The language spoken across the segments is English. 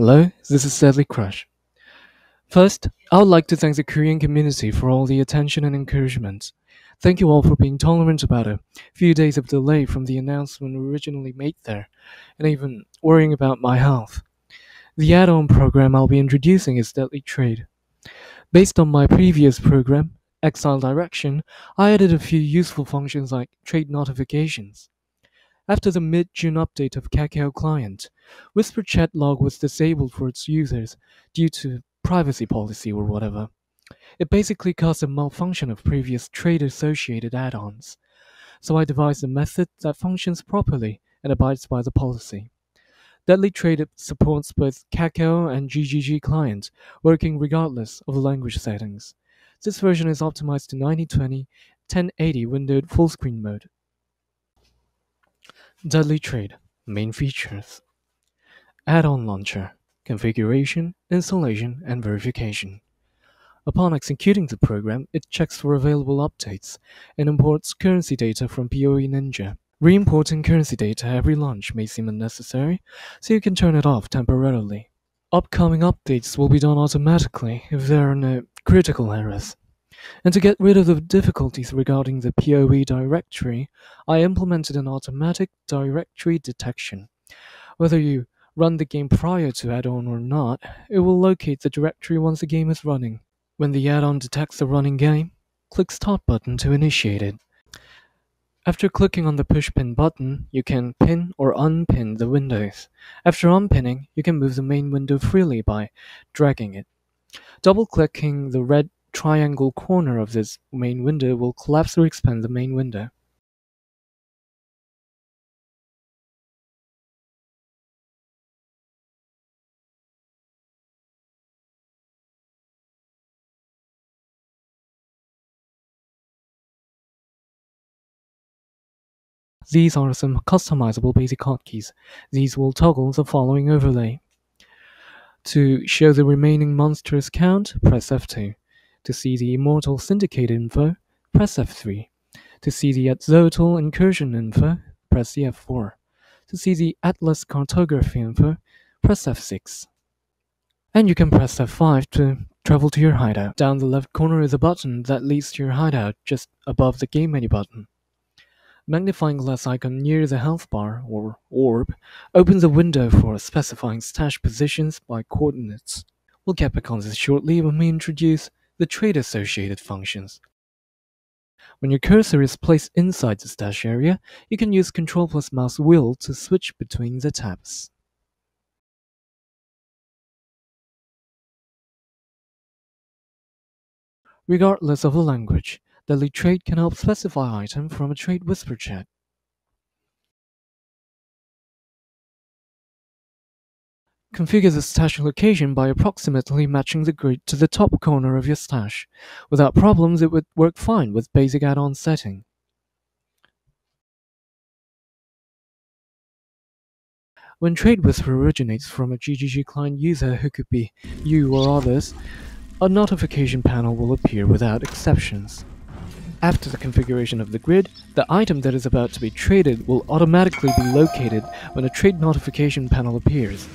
Hello, this is Deadly Crush. First, I would like to thank the Korean community for all the attention and encouragement. Thank you all for being tolerant about a few days of delay from the announcement originally made there, and even worrying about my health. The add on program I'll be introducing is Deadly Trade. Based on my previous program, Exile Direction, I added a few useful functions like trade notifications. After the mid-June update of Kakao Client, Whisper Chat Log was disabled for its users due to privacy policy or whatever. It basically caused a malfunction of previous trade-associated add-ons. So I devised a method that functions properly and abides by the policy. Deadly Trade supports both Kakao and GGG clients, working regardless of the language settings. This version is optimized to 9020 1080 windowed full screen mode. Deadly Trade Main Features Add-on Launcher Configuration, Installation, and Verification Upon executing the program, it checks for available updates and imports currency data from PoE Ninja. Re-importing currency data every launch may seem unnecessary, so you can turn it off temporarily. Upcoming updates will be done automatically if there are no critical errors. And to get rid of the difficulties regarding the PoE directory, I implemented an automatic directory detection. Whether you run the game prior to add-on or not, it will locate the directory once the game is running. When the add-on detects the running game, click Start button to initiate it. After clicking on the push pin button, you can pin or unpin the windows. After unpinning, you can move the main window freely by dragging it. Double-clicking the red triangle corner of this main window will collapse or expand the main window. These are some customizable basic hotkeys. These will toggle the following overlay. To show the remaining monsters count, press F2. To see the Immortal Syndicate info, press F3. To see the Atzoatl Incursion info, press the F4. To see the Atlas Cartography info, press F6. And you can press F5 to travel to your hideout. Down the left corner is a button that leads to your hideout just above the game menu button. Magnifying glass icon near the health bar, or orb, opens a window for specifying stash positions by coordinates. We'll get back on this shortly when we introduce the trade-associated functions. When your cursor is placed inside the stash area, you can use Ctrl plus mouse wheel to switch between the tabs. Regardless of the language, Deadly Trade can help specify item from a trade whisper chat. Configure the stash location by approximately matching the grid to the top corner of your stash. Without problems, it would work fine with basic add-on setting. When Trade Whisper originates from a GGG client user who could be you or others, a notification panel will appear without exceptions. After the configuration of the grid, the item that is about to be traded will automatically be located when a trade notification panel appears.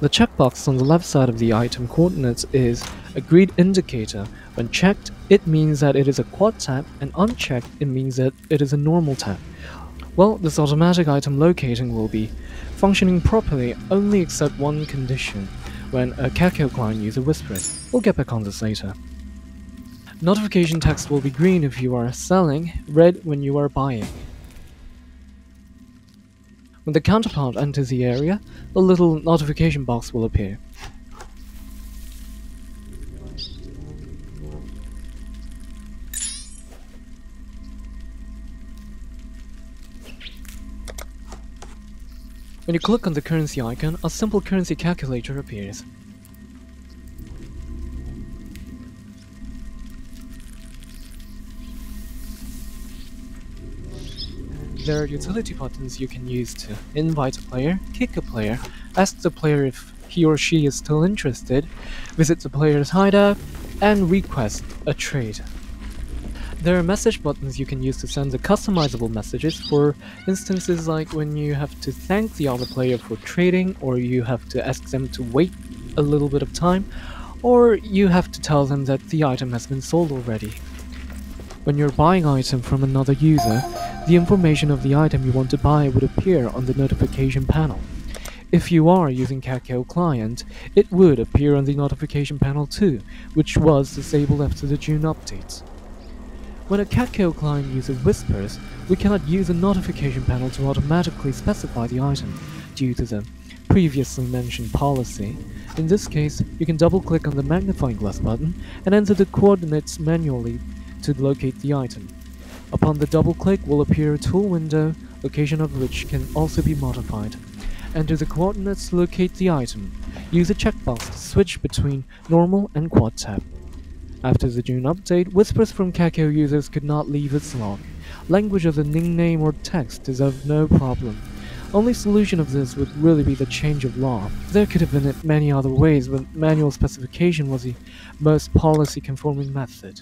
The checkbox on the left side of the item coordinates is a grid indicator. When checked, it means that it is a quad tab, and unchecked, it means that it is a normal tab. Well, this automatic item locating will be functioning properly only except one condition, when a Kakao client user whispers. We'll get back on this later. Notification text will be green if you are selling, red when you are buying. When the counterpart enters the area, a little notification box will appear. When you click on the currency icon, a simple currency calculator appears. There are utility buttons you can use to invite a player, kick a player, ask the player if he or she is still interested, visit the player's hideout, and request a trade. There are message buttons you can use to send the customizable messages for instances like when you have to thank the other player for trading, or you have to ask them to wait a little bit of time, or you have to tell them that the item has been sold already. When you're buying an item from another user, the information of the item you want to buy would appear on the notification panel. If you are using Kakao Client, it would appear on the notification panel too, which was disabled after the June update. When a Kakao client user whispers, we cannot use a notification panel to automatically specify the item, due to the previously mentioned policy. In this case, you can double-click on the magnifying glass button and enter the coordinates manually to locate the item. Upon the double click will appear a tool window, location of which can also be modified. Enter the coordinates to locate the item. Use a checkbox to switch between normal and quad tab. After the June update, whispers from Kakao users could not leave its log. Language of the Ning name or text is of no problem. Only solution of this would really be the change of law. There could have been it many other ways, but manual specification was the most policy-conforming method.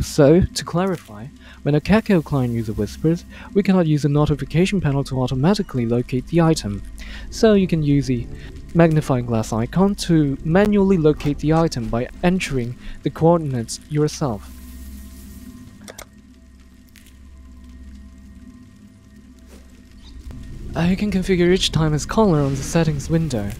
So, to clarify, when a Kakao client user whispers, we cannot use the notification panel to automatically locate the item. So you can use the magnifying glass icon to manually locate the item by entering the coordinates yourself. Uh, you can configure each time as color on the settings window.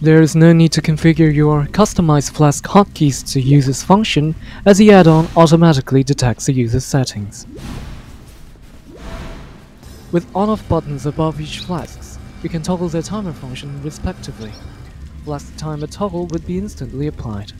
There is no need to configure your customized Flask hotkeys to use this function, as the add-on automatically detects the user's settings. With on-off buttons above each flask, you can toggle their timer function respectively. Flask timer toggle would be instantly applied.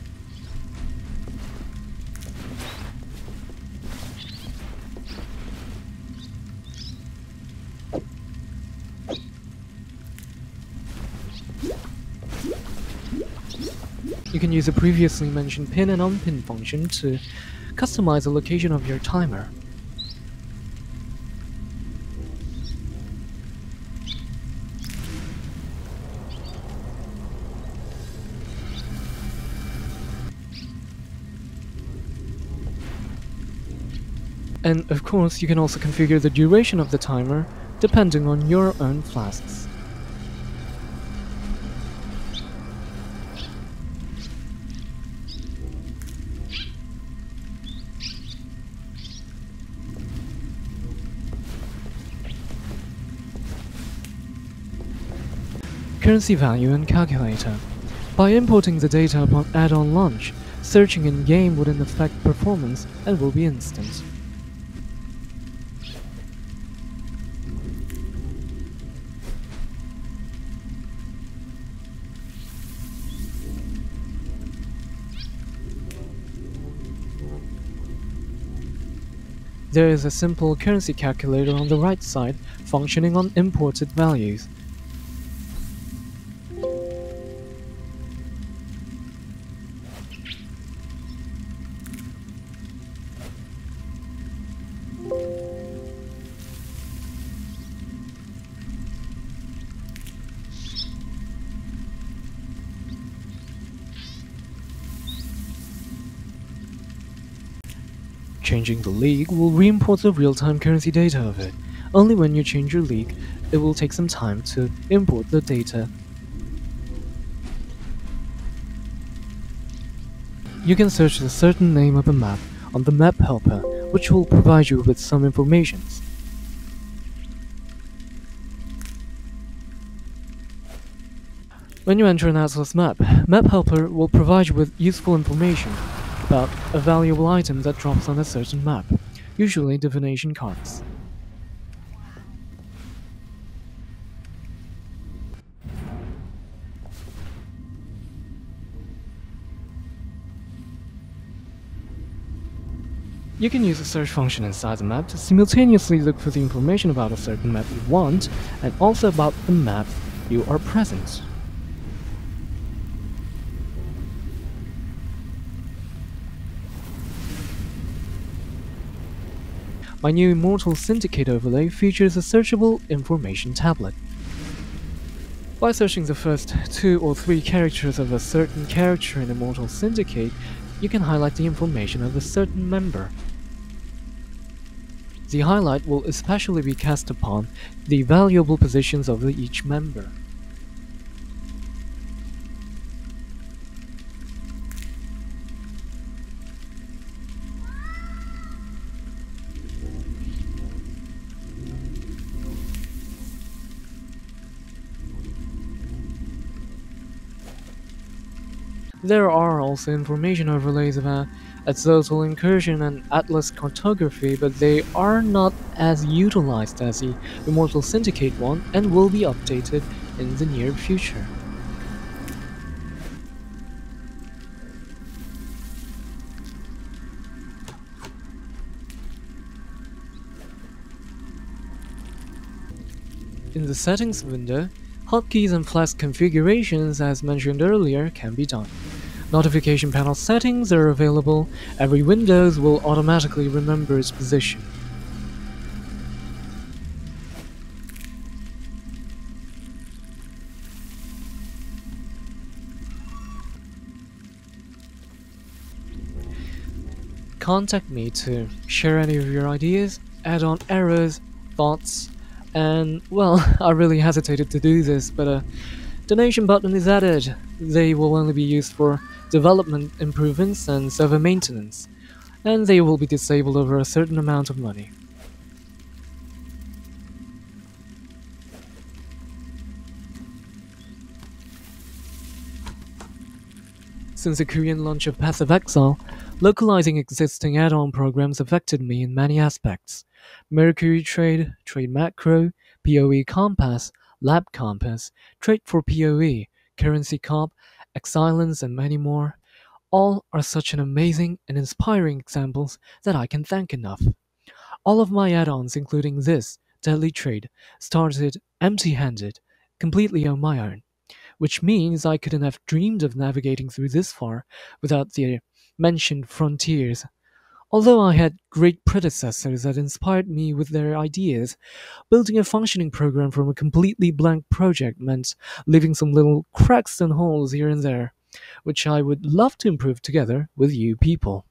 You can use the previously mentioned pin and unpin function to customize the location of your timer. And of course, you can also configure the duration of the timer depending on your own flasks. Currency value and calculator. By importing the data upon add-on launch, searching in-game wouldn't affect performance and will be instant. There is a simple currency calculator on the right side functioning on imported values. Changing the league will re-import the real-time currency data of it. Only when you change your league, it will take some time to import the data. You can search the certain name of a map on the map helper, which will provide you with some information. When you enter an Atlas map, Map Helper will provide you with useful information about a valuable item that drops on a certain map, usually divination cards. You can use the search function inside the map to simultaneously look for the information about a certain map you want, and also about the map you are present. My new Immortal Syndicate overlay features a searchable information tablet. By searching the first two or three characters of a certain character in Immortal Syndicate, you can highlight the information of a certain member. The highlight will especially be cast upon the valuable positions of each member. There are also information overlays about Atzoatl incursion and Atlas cartography, but they are not as utilized as the Immortal Syndicate one and will be updated in the near future. In the settings window, hotkeys and flask configurations as mentioned earlier can be done. Notification panel settings are available. Every Windows will automatically remember its position. Contact me to share any of your ideas, add on errors, thoughts, and well, I really hesitated to do this, but a donation button is added. They will only be used for development improvements and server maintenance, and they will be disabled over a certain amount of money. Since the Korean launch of Path of Exile, localizing existing add-on programs affected me in many aspects. Mercury Trade, Trade Macro, PoE Compass, Lab Compass, Trade for PoE, Currency Cop, Exilence, and many more. All are such an amazing and inspiring examples that I can thank enough. All of my add-ons, including this, Deadly Trade, started empty-handed, completely on my own, which means I couldn't have dreamed of navigating through this far without the mentioned frontiers. Although I had great predecessors that inspired me with their ideas, building a functioning program from a completely blank project meant leaving some little cracks and holes here and there, which I would love to improve together with you people.